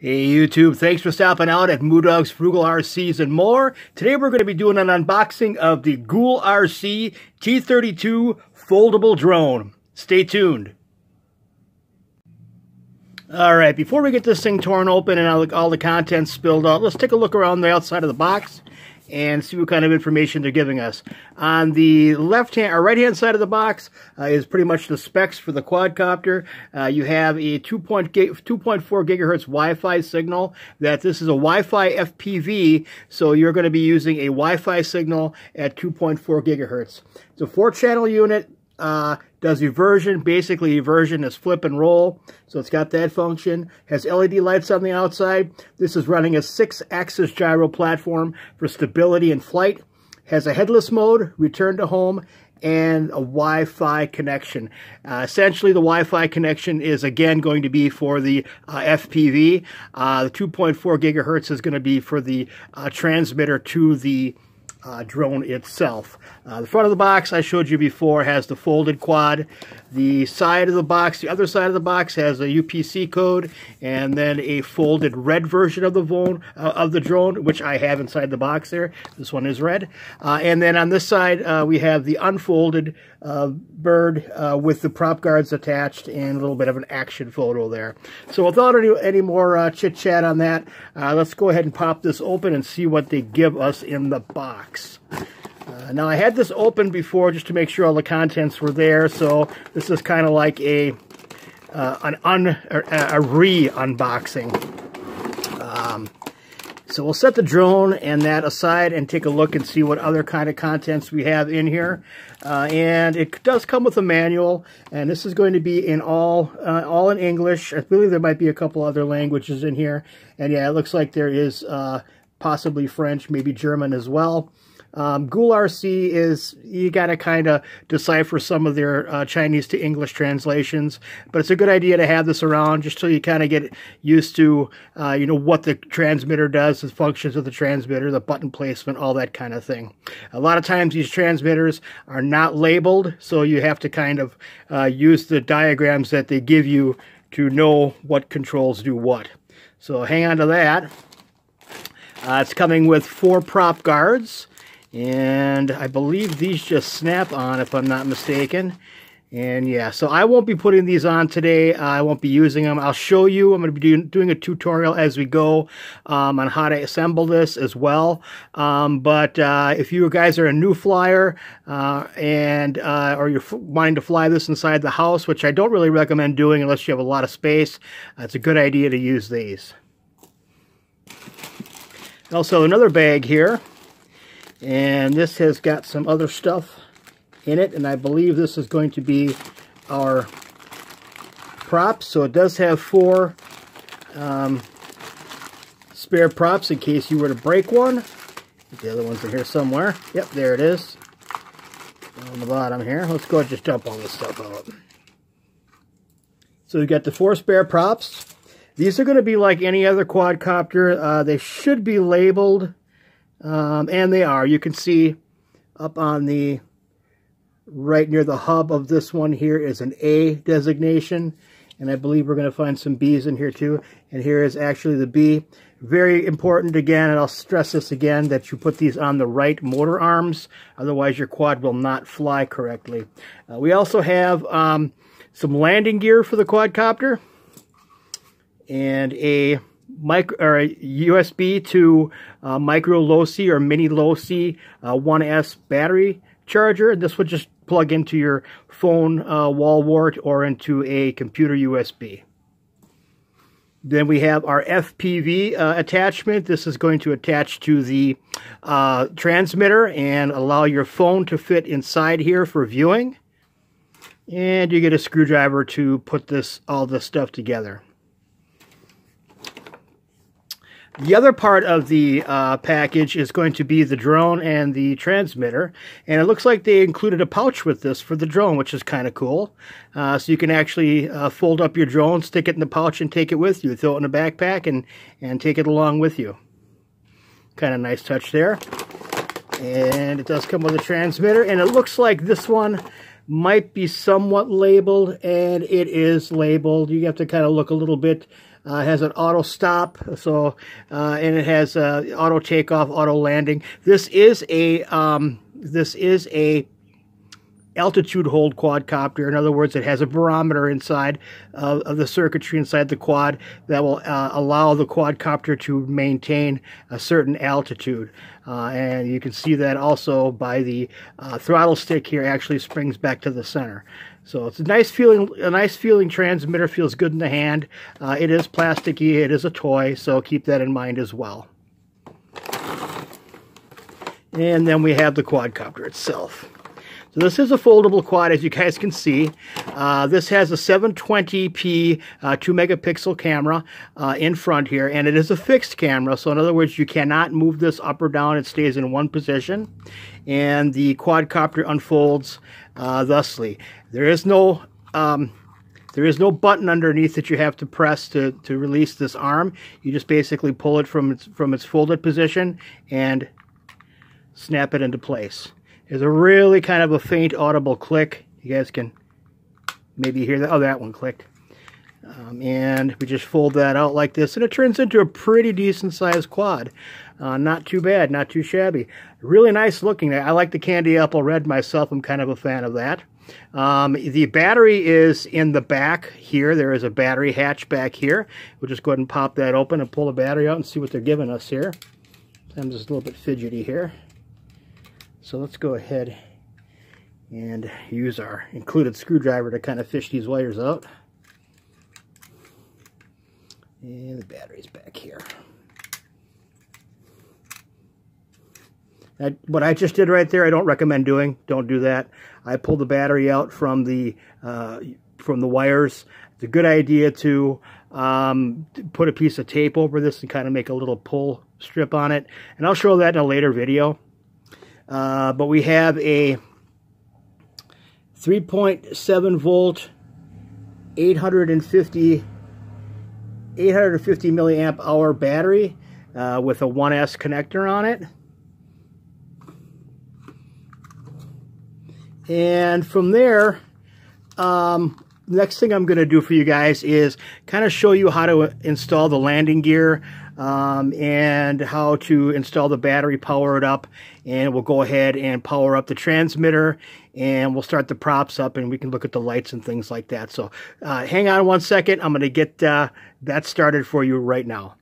Hey YouTube, thanks for stopping out at Moodog's Frugal RCs and more. Today we're going to be doing an unboxing of the Gool RC T32 foldable drone. Stay tuned. Alright, before we get this thing torn open and all, all the contents spilled out, let's take a look around the outside of the box and see what kind of information they're giving us. On the left hand or right hand side of the box uh, is pretty much the specs for the quadcopter. Uh, you have a 2.4 gigahertz Wi-Fi signal. That this is a Wi-Fi FPV, so you're going to be using a Wi-Fi signal at 2.4 gigahertz. It's a four-channel unit. Uh, does eversion. Basically, eversion is flip and roll. So it's got that function. Has LED lights on the outside. This is running a six-axis gyro platform for stability in flight. Has a headless mode, return to home, and a Wi-Fi connection. Uh, essentially, the Wi-Fi connection is, again, going to be for the uh, FPV. Uh, the 2.4 gigahertz is going to be for the uh, transmitter to the uh, drone itself. Uh, the front of the box I showed you before has the folded quad. The side of the box, the other side of the box has a UPC code and then a folded red version of the phone, uh, of the drone, which I have inside the box there. This one is red. Uh, and then on this side uh, we have the unfolded uh, bird with the prop guards attached and a little bit of an action photo there. So without any, any more chit chat on that, let's go ahead and pop this open and see what they give us in the box Uh, now I had this open before just to make sure all the contents were there, so this is kind of like a uh, an un a re-unboxing. Um, so we'll set the drone and that aside and take a look and see what other kind of contents we have in here. Uh, and it does come with a manual, and this is going to be in all uh, all in English. I believe there might be a couple other languages in here. And yeah, it looks like there is uh, possibly French, maybe German as well. Um, Gool RC is, you got to kind of decipher some of their uh, Chinese to English translations, but it's a good idea to have this around just so you kind of get used to, uh, you know, what the transmitter does, the functions of the transmitter, the button placement, all that kind of thing. A lot of times these transmitters are not labeled, so you have to kind of uh, use the diagrams that they give you to know what controls do what. So hang on to that. Uh, it's coming with four prop guards, and I believe these just snap on if I'm not mistaken. And yeah, so I won't be putting these on today. Uh, I won't be using them. I'll show you. I'm going to be doing, doing a tutorial as we go um, on how to assemble this as well. Um, but uh, if you guys are a new flyer uh, and uh, or you're wanting to fly this inside the house, which I don't really recommend doing unless you have a lot of space, it's a good idea to use these. Also another bag here. And this has got some other stuff in it. And I believe this is going to be our props. So it does have four um, spare props in case you were to break one. The other ones are here somewhere. Yep, there it is. On the bottom here. Let's go and just dump all this stuff out. So we've got the four spare props. These are going to be like any other quadcopter. Uh, they should be labeled, um, and they are. You can see up on the right near the hub of this one here is an A designation, and I believe we're going to find some B's in here too. And here is actually the B. Very important again, and I'll stress this again, that you put these on the right motor arms, otherwise your quad will not fly correctly. Uh, we also have um, some landing gear for the quadcopter and a micro or a USB to uh, micro Losi or mini Losi uh, 1S battery charger. This would just plug into your phone uh, wall wart or into a computer USB. Then we have our FPV uh, attachment. This is going to attach to the uh, transmitter and allow your phone to fit inside here for viewing. And you get a screwdriver to put this all this stuff together. The other part of the uh, package is going to be the drone and the transmitter. And it looks like they included a pouch with this for the drone, which is kind of cool. Uh, so you can actually uh, fold up your drone, stick it in the pouch, and take it with you. Throw it in a backpack and, and take it along with you. Kind of nice touch there. And it does come with a transmitter. And it looks like this one might be somewhat labeled, and it is labeled. You have to kind of look a little bit Uh, has an auto stop, so uh, and it has uh, auto takeoff, auto landing. This is a um, this is a altitude hold quadcopter. In other words, it has a barometer inside of the circuitry inside the quad that will uh, allow the quadcopter to maintain a certain altitude. Uh, and you can see that also by the uh, throttle stick here actually springs back to the center. So it's a nice feeling, a nice feeling transmitter, feels good in the hand. Uh, it is plasticky, it is a toy, so keep that in mind as well. And then we have the quadcopter itself. So this is a foldable quad, as you guys can see. Uh, this has a 720p uh, 2 megapixel camera uh, in front here, and it is a fixed camera. So in other words, you cannot move this up or down. It stays in one position. And the quadcopter unfolds uh, thusly. There is no um, there is no button underneath that you have to press to, to release this arm. You just basically pull it from its, from its folded position and snap it into place. There's a really kind of a faint audible click. You guys can maybe hear that. Oh, that one clicked. Um, and we just fold that out like this, and it turns into a pretty decent sized quad. Uh, not too bad, not too shabby. Really nice looking. I like the candy apple red myself. I'm kind of a fan of that. Um, the battery is in the back here. There is a battery hatch back here. We'll just go ahead and pop that open and pull the battery out and see what they're giving us here. I'm just a little bit fidgety here. So let's go ahead and use our included screwdriver to kind of fish these wires out. And the battery's back here. That, what I just did right there, I don't recommend doing. Don't do that. I pulled the battery out from the uh, from the wires. It's a good idea to um, put a piece of tape over this and kind of make a little pull strip on it. And I'll show that in a later video. Uh, but we have a 3.7 volt 850 850 milliamp hour battery uh, with a 1S connector on it. And from there, um, next thing I'm going to do for you guys is kind of show you how to install the landing gear um, and how to install the battery, power it up, and we'll go ahead and power up the transmitter and we'll start the props up and we can look at the lights and things like that. So uh, hang on one second. I'm going to get uh, that started for you right now.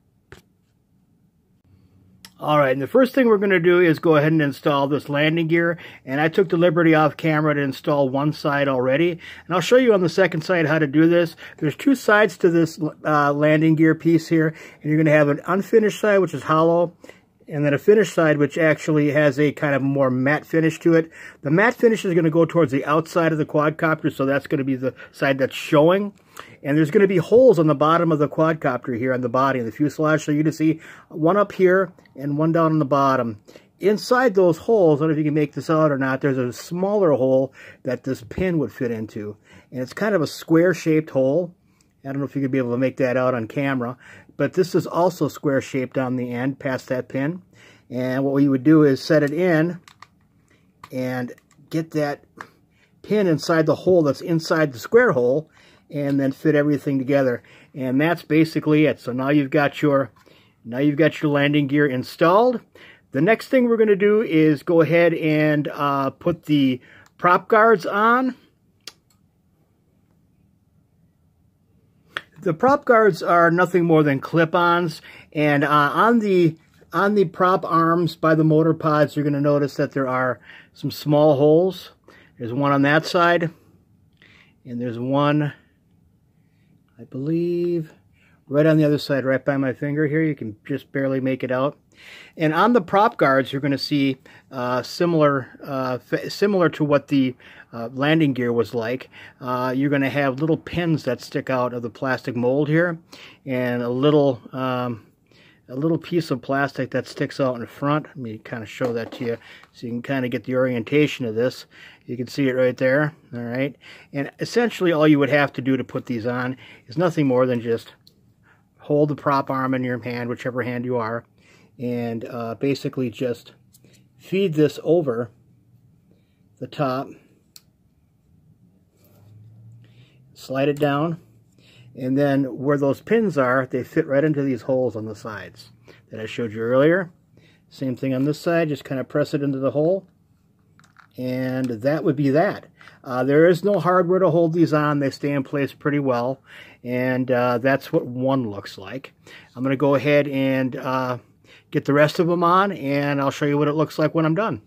All right, and the first thing we're going to do is go ahead and install this landing gear. And I took the liberty off camera to install one side already. And I'll show you on the second side how to do this. There's two sides to this uh, landing gear piece here. And you're going to have an unfinished side, which is hollow. And then a finished side, which actually has a kind of more matte finish to it. The matte finish is going to go towards the outside of the quadcopter, so that's going to be the side that's showing. And there's going to be holes on the bottom of the quadcopter here on the body of the fuselage. So you can see one up here and one down on the bottom. Inside those holes, I don't know if you can make this out or not, there's a smaller hole that this pin would fit into. And it's kind of a square-shaped hole. I don't know if you could be able to make that out on camera. But this is also square-shaped on the end past that pin. And what we would do is set it in and get that pin inside the hole that's inside the square hole and then fit everything together. And that's basically it. So now you've got your now you've got your landing gear installed. The next thing we're going to do is go ahead and uh, put the prop guards on. The prop guards are nothing more than clip-ons, and uh, on the on the prop arms by the motor pods, you're going to notice that there are some small holes. There's one on that side, and there's one I believe, right on the other side, right by my finger here. You can just barely make it out. And on the prop guards, you're going to see uh, similar uh, similar to what the uh, landing gear was like. Uh, you're going to have little pins that stick out of the plastic mold here, and a little um, a little piece of plastic that sticks out in front. Let me kind of show that to you so you can kind of get the orientation of this. You can see it right there, all right? And essentially all you would have to do to put these on is nothing more than just hold the prop arm in your hand, whichever hand you are, and uh, basically just feed this over the top, slide it down, And then where those pins are, they fit right into these holes on the sides that I showed you earlier. Same thing on this side, just kind of press it into the hole. And that would be that. Uh, there is no hardware to hold these on. They stay in place pretty well. And uh, that's what one looks like. I'm going to go ahead and uh, get the rest of them on, and I'll show you what it looks like when I'm done.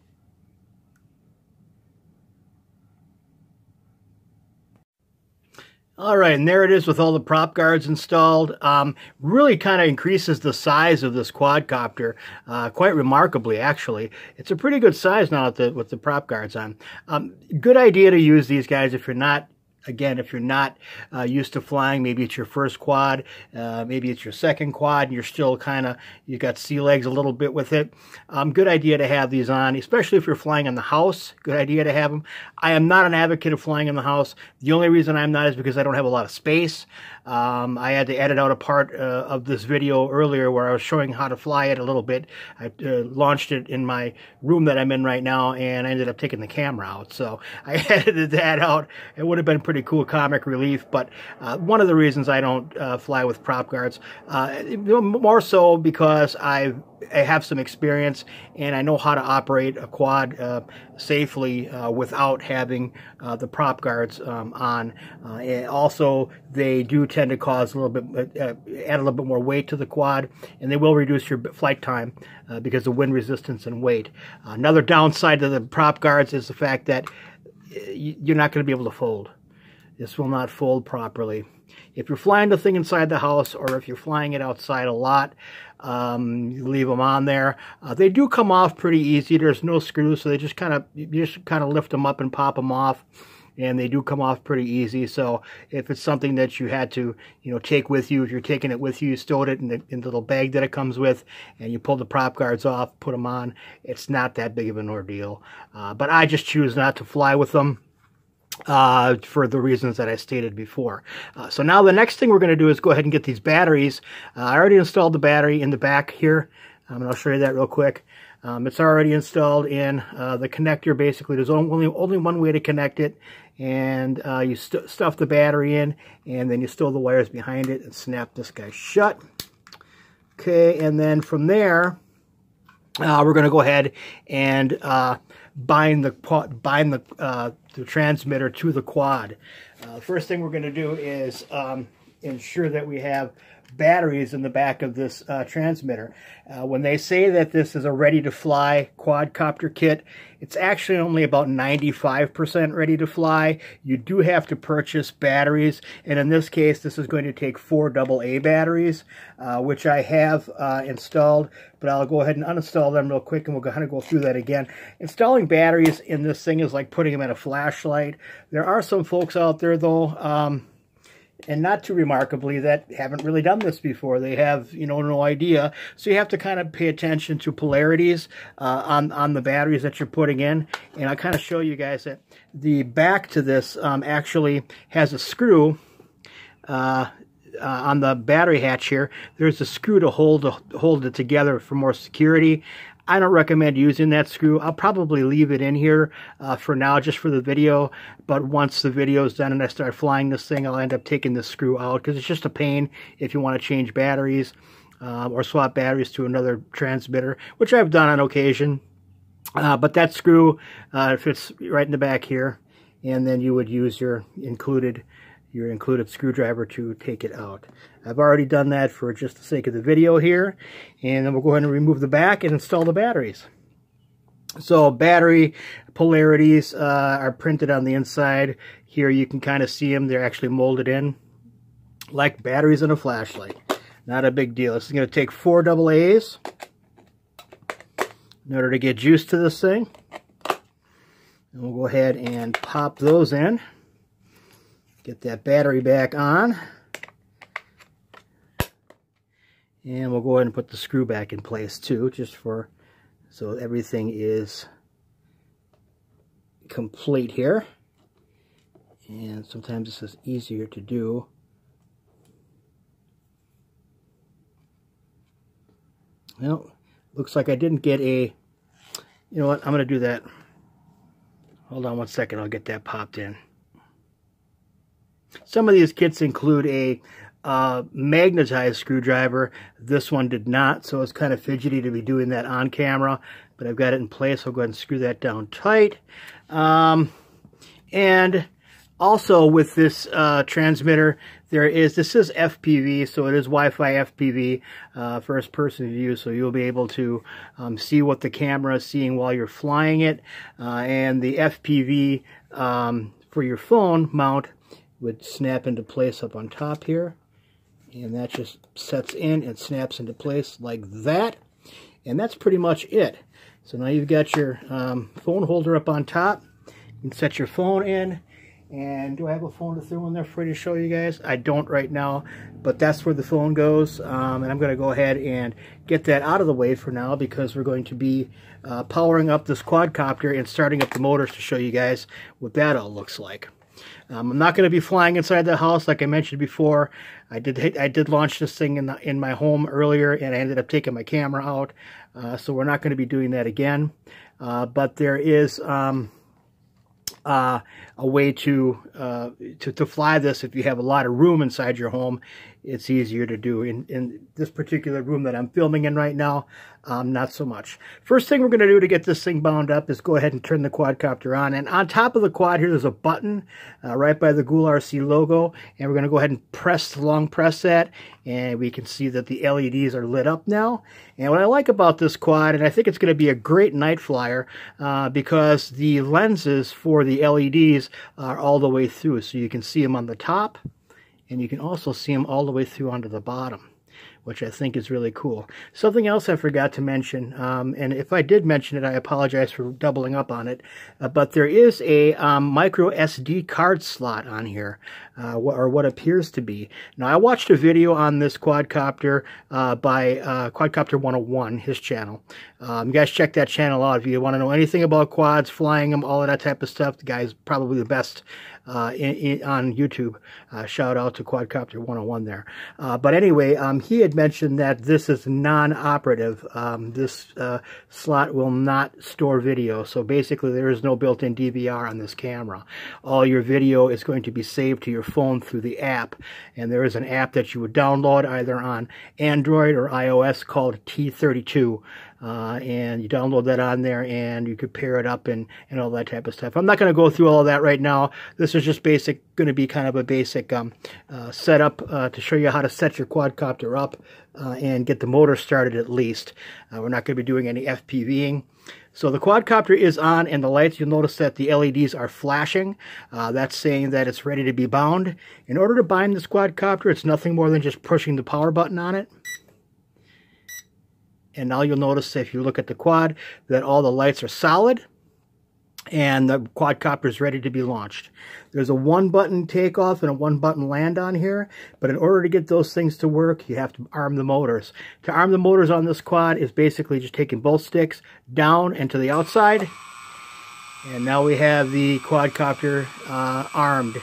All right, and there it is with all the prop guards installed. Um, really kind of increases the size of this quadcopter uh, quite remarkably, actually. It's a pretty good size now with the, with the prop guards on. Um, good idea to use these guys if you're not again, if you're not uh, used to flying, maybe it's your first quad, uh, maybe it's your second quad, and you're still kind of, you got sea legs a little bit with it. Um, good idea to have these on, especially if you're flying in the house. Good idea to have them. I am not an advocate of flying in the house. The only reason I'm not is because I don't have a lot of space. Um, I had to edit out a part uh, of this video earlier where I was showing how to fly it a little bit. I uh, launched it in my room that I'm in right now, and I ended up taking the camera out. So I edited that out. It would have been pretty cool comic relief, but uh, one of the reasons I don't uh, fly with prop guards, uh, more so because I've I have some experience and I know how to operate a quad uh, safely uh, without having uh, the prop guards um, on. Uh, also, they do tend to cause a little bit, uh, add a little bit more weight to the quad, and they will reduce your flight time uh, because of wind resistance and weight. another downside to the prop guards is the fact that you're not going to be able to fold. This will not fold properly. If you're flying the thing inside the house or if you're flying it outside a lot, um, you leave them on there. Uh, they do come off pretty easy. There's no screws, so they just kind of you just kind of lift them up and pop them off. And they do come off pretty easy. So if it's something that you had to, you know, take with you, if you're taking it with you, you stowed it in the, in the little bag that it comes with, and you pull the prop guards off, put them on, it's not that big of an ordeal. Uh, but I just choose not to fly with them uh, for the reasons that I stated before. Uh, so now the next thing we're going to do is go ahead and get these batteries. Uh, I already installed the battery in the back here, um, and I'll show you that real quick. Um, it's already installed in uh, the connector. Basically, there's only only one way to connect it, and uh, you st stuff the battery in, and then you stow the wires behind it and snap this guy shut. Okay, and then from there, uh, we're going to go ahead and bind the bind the uh, the transmitter to the quad. Uh, first thing we're going to do is um, ensure that we have batteries in the back of this uh, transmitter. Uh, when they say that this is a ready-to-fly quadcopter kit, it's actually only about 95% ready to fly. You do have to purchase batteries, and in this case, this is going to take four AA batteries, uh, which I have uh, installed, but I'll go ahead and uninstall them real quick, and we'll kind of go through that again. Installing batteries in this thing is like putting them in a flashlight. There are some folks out there, though, um, and not too remarkably, that haven't really done this before. They have, you know, no idea. So you have to kind of pay attention to polarities uh, on, on the batteries that you're putting in. And I'll kind of show you guys that the back to this um, actually has a screw uh, uh, on the battery hatch here. There's a screw to hold, hold it together for more security. I don't recommend using that screw. I'll probably leave it in here uh, for now just for the video. But once the video is done and I start flying this thing, I'll end up taking this screw out because it's just a pain if you want to change batteries uh, or swap batteries to another transmitter, which I've done on occasion. Uh, but that screw uh, fits right in the back here. And then you would use your included your included screwdriver to take it out. I've already done that for just the sake of the video here. And then we'll go ahead and remove the back and install the batteries. So battery polarities uh, are printed on the inside. Here you can kind of see them. They're actually molded in like batteries in a flashlight. Not a big deal. This is going to take four double A's in order to get juice to this thing. And we'll go ahead and pop those in. Get that battery back on. And we'll go ahead and put the screw back in place too, just for, so everything is complete here. And sometimes this is easier to do. Well, looks like I didn't get a, you know what, I'm going to do that. Hold on one second, I'll get that popped in. Some of these kits include a uh, magnetized screwdriver. This one did not, so it's kind of fidgety to be doing that on camera, but I've got it in place. I'll go ahead and screw that down tight. Um, and also with this uh, transmitter, there is, this is FPV, so it is Wi-Fi FPV, uh, first person view, so you'll be able to um, see what the camera is seeing while you're flying it. Uh, and the FPV um, for your phone mount would snap into place up on top here. And that just sets in and snaps into place like that. And that's pretty much it. So now you've got your um, phone holder up on top. You can set your phone in and do I have a phone to throw in there for you to show you guys? I don't right now, but that's where the phone goes. Um, and I'm going to go ahead and get that out of the way for now because we're going to be uh, powering up this quadcopter and starting up the motors to show you guys what that all looks like. Um, I'm not going to be flying inside the house like I mentioned before. I did I did launch this thing in the, in my home earlier, and I ended up taking my camera out. Uh, so we're not going to be doing that again. Uh, but there is um, uh, a way to, uh, to to fly this if you have a lot of room inside your home. It's easier to do. In, in this particular room that I'm filming in right now, um, not so much. First thing we're going to do to get this thing bound up is go ahead and turn the quadcopter on. And on top of the quad here, there's a button uh, right by the Gool RC logo. And we're going to go ahead and press, long press that. And we can see that the LEDs are lit up now. And what I like about this quad, and I think it's going to be a great night flyer, uh, because the lenses for the LEDs are all the way through. So you can see them on the top, and you can also see them all the way through onto the bottom which I think is really cool. Something else I forgot to mention, um, and if I did mention it, I apologize for doubling up on it, uh, but there is a um, micro SD card slot on here, uh, or what appears to be. Now, I watched a video on this quadcopter uh, by uh, Quadcopter 101, his channel. Um, you guys check that channel out if you want to know anything about quads, flying them, all of that type of stuff. The guy's probably the best uh, in, in, on YouTube. Uh, shout out to Quadcopter 101 there. Uh, but anyway, um, he had mentioned that this is non-operative. Um, this uh, slot will not store video. So basically there is no built-in DVR on this camera. All your video is going to be saved to your phone through the app. And there is an app that you would download either on Android or iOS called T32 uh, and you download that on there and you could pair it up and, and all that type of stuff. I'm not going to go through all of that right now. This is just basic, going to be kind of a basic um, uh, setup uh, to show you how to set your quadcopter up uh, and get the motor started at least. Uh, we're not going to be doing any FPVing. So the quadcopter is on and the lights, you'll notice that the LEDs are flashing. Uh, that's saying that it's ready to be bound. In order to bind this quadcopter, it's nothing more than just pushing the power button on it. And now you'll notice if you look at the quad that all the lights are solid and the quadcopter is ready to be launched. There's a one button takeoff and a one button land on here, but in order to get those things to work, you have to arm the motors. To arm the motors on this quad is basically just taking both sticks down and to the outside. And now we have the quadcopter uh, armed.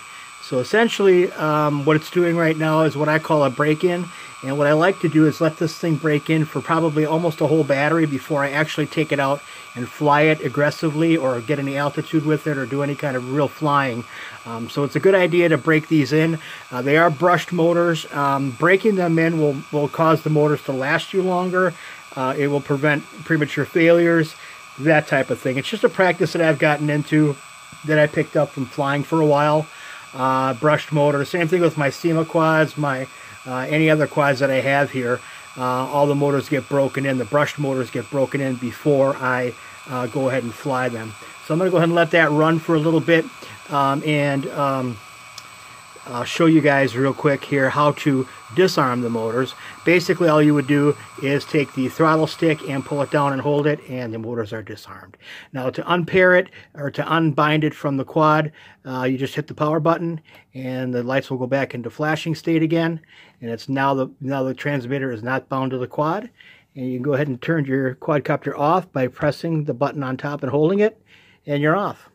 So essentially, um, what it's doing right now is what I call a break-in. And what I like to do is let this thing break in for probably almost a whole battery before I actually take it out and fly it aggressively or get any altitude with it or do any kind of real flying. Um, so it's a good idea to break these in. Uh, they are brushed motors. Um, breaking them in will, will cause the motors to last you longer. Uh, it will prevent premature failures, that type of thing. It's just a practice that I've gotten into that I picked up from flying for a while. Uh, brushed motor. Same thing with my Syma quads, my uh, any other quads that I have here. Uh, all the motors get broken in. The brushed motors get broken in before I uh, go ahead and fly them. So I'm going to go ahead and let that run for a little bit um, and um, I'll show you guys real quick here how to disarm the motors. Basically all you would do is take the throttle stick and pull it down and hold it and the motors are disarmed. Now to unpair it or to unbind it from the quad uh, you just hit the power button and the lights will go back into flashing state again and it's now the now the transmitter is not bound to the quad and you can go ahead and turn your quadcopter off by pressing the button on top and holding it and you're off.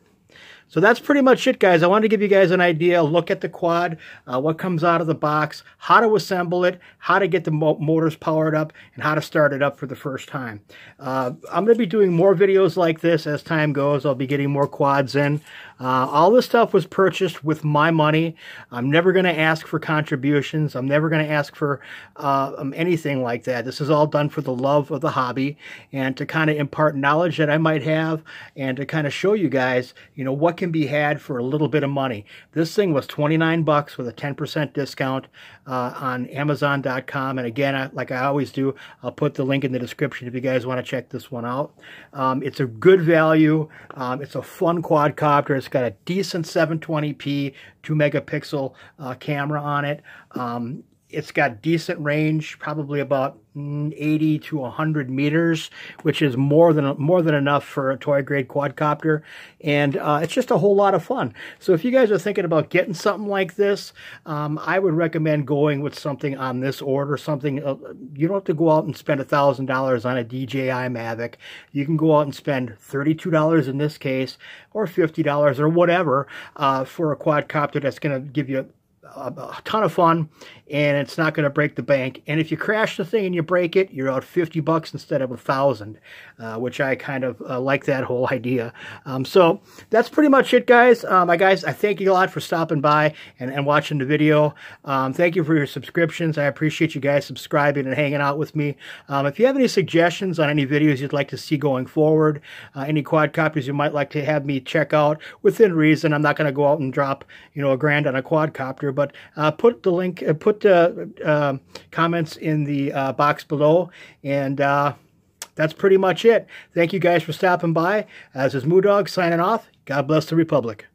So that's pretty much it, guys. I wanted to give you guys an idea, look at the quad, uh, what comes out of the box, how to assemble it, how to get the mo motors powered up, and how to start it up for the first time. Uh, I'm going to be doing more videos like this as time goes. I'll be getting more quads in. Uh, all this stuff was purchased with my money. I'm never going to ask for contributions. I'm never going to ask for uh, um, anything like that. This is all done for the love of the hobby and to kind of impart knowledge that I might have and to kind of show you guys, you know, what can be had for a little bit of money. This thing was 29 bucks with a 10% discount uh, on Amazon.com. And again, I, like I always do, I'll put the link in the description if you guys want to check this one out. Um, it's a good value. Um, it's a fun quadcopter. It's got a decent 720p 2 megapixel uh, camera on it. Um, it's got decent range, probably about mm, 80 to 100 meters, which is more than more than enough for a toy grade quadcopter, and uh, it's just a whole lot of fun. So if you guys are thinking about getting something like this, um, I would recommend going with something on this order. Something uh, you don't have to go out and spend a thousand dollars on a DJI Mavic. You can go out and spend thirty-two dollars in this case, or fifty dollars, or whatever, uh, for a quadcopter that's going to give you a, ton of fun and it's not going to break the bank. And if you crash the thing and you break it, you're out 50 bucks instead of a thousand, uh, which I kind of uh, like that whole idea. Um, so that's pretty much it, guys. Um, my guys, I thank you a lot for stopping by and, and watching the video. Um, thank you for your subscriptions. I appreciate you guys subscribing and hanging out with me. Um, if you have any suggestions on any videos you'd like to see going forward, uh, any quadcopters you might like to have me check out within reason, I'm not going to go out and drop, you know, a grand on a quadcopter, but uh, put the link, uh, put uh, comments in the uh, box below. And uh, that's pretty much it. Thank you guys for stopping by. As is Moodog signing off. God bless the Republic.